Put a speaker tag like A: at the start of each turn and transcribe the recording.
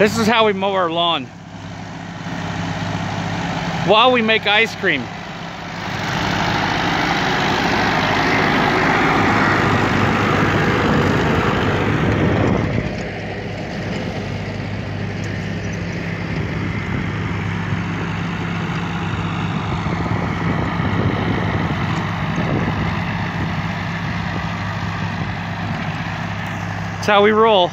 A: This is how we mow our lawn. While we make ice cream. That's how we roll.